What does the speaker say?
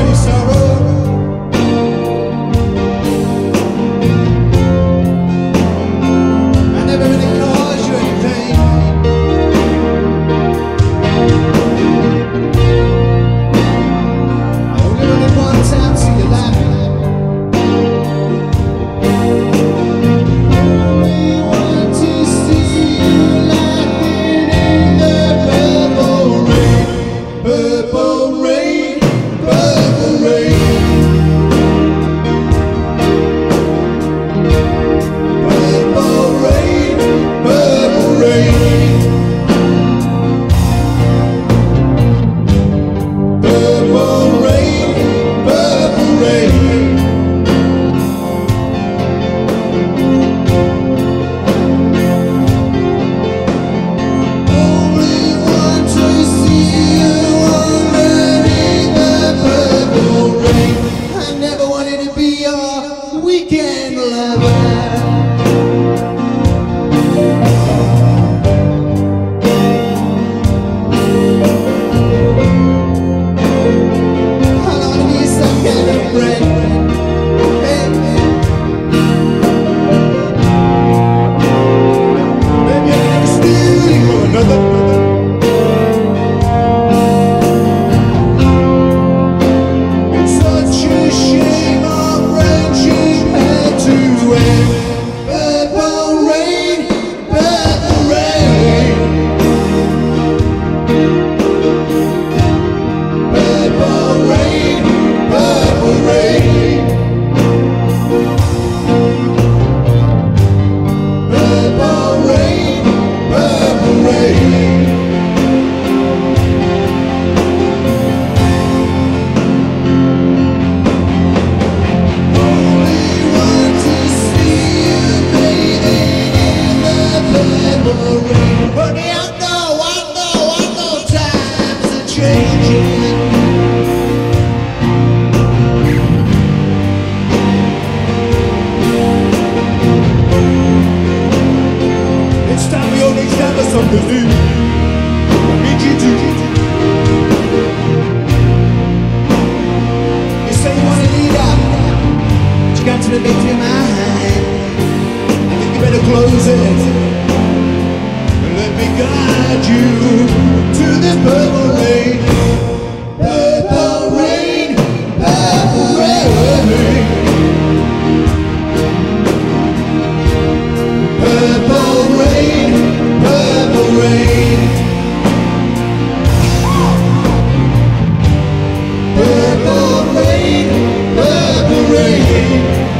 perdição. to get to my I think you better close it. And let me guide you To the Purple rain Purple rain. Purple rain Purple rain. Purple rain Purple rain.